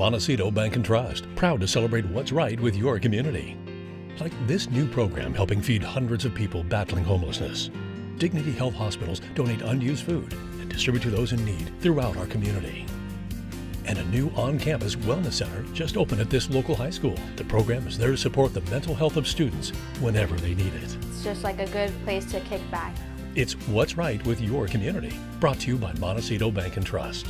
Montecito Bank and Trust, proud to celebrate what's right with your community. Like this new program helping feed hundreds of people battling homelessness. Dignity Health Hospitals donate unused food and distribute to those in need throughout our community. And a new on campus wellness center just opened at this local high school. The program is there to support the mental health of students whenever they need it. It's just like a good place to kick back. It's What's Right with Your Community, brought to you by Montecito Bank and Trust.